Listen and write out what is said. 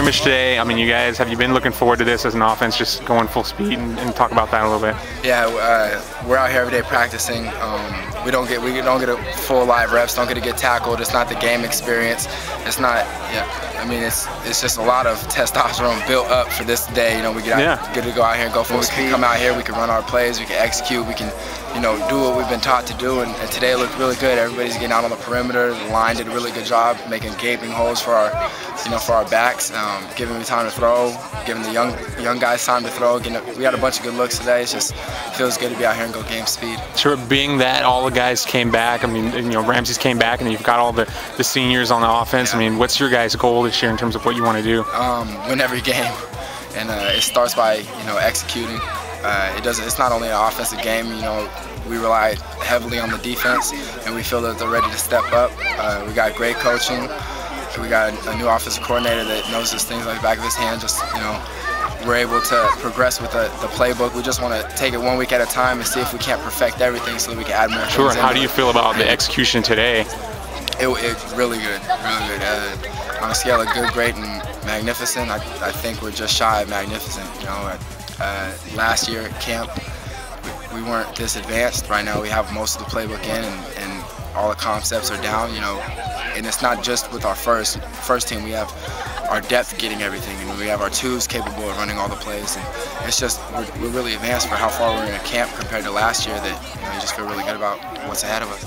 scrimmage today. I mean, you guys have you been looking forward to this as an offense, just going full speed, and, and talk about that a little bit. Yeah, uh, we're out here every day practicing. Um, we don't get we don't get a full live reps, don't get to get tackled. It's not the game experience. It's not. Yeah, I mean, it's it's just a lot of testosterone built up for this day. You know, we get out, yeah. get to go out here and go full speed. Come out here, we can run our plays, we can execute, we can, you know, do what we've been taught to do. And, and today looked really good. Everybody's getting out on the perimeter. The line did a really good job making gaping holes for our, you know, for our backs, um, giving me time to throw, giving the young young guys time to throw. Getting we had a bunch of good looks today. It just feels good to be out here and go game speed. Sure, being that all the guys came back. I mean, you know, Ramses came back, and you've got all the the seniors on the offense. Yeah. I mean, what's your guys' goal this year in terms of what you want to do? Um, win every game, and uh, it starts by you know executing. Uh, it doesn't. It's not only an offensive game. You know, we rely heavily on the defense, and we feel that they're ready to step up. Uh, we got great coaching. We got a new offensive coordinator that knows his things like the back of his hand. Just you know, we're able to progress with the, the playbook. We just want to take it one week at a time and see if we can't perfect everything so that we can add more. Sure. How do you feel about the execution today? It, it really good, really good. Uh, on a scale of good, great, and magnificent, I, I think we're just shy of magnificent. You know, uh, last year at camp, we, we, weren't this advanced. Right now, we have most of the playbook in, and, and all the concepts are down. You know, and it's not just with our first first team. We have our depth getting everything, and we have our twos capable of running all the plays. And it's just we're, we're really advanced for how far we're in a camp compared to last year. That you, know, you just feel really good about what's ahead of us.